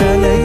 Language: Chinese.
眼泪